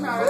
Não,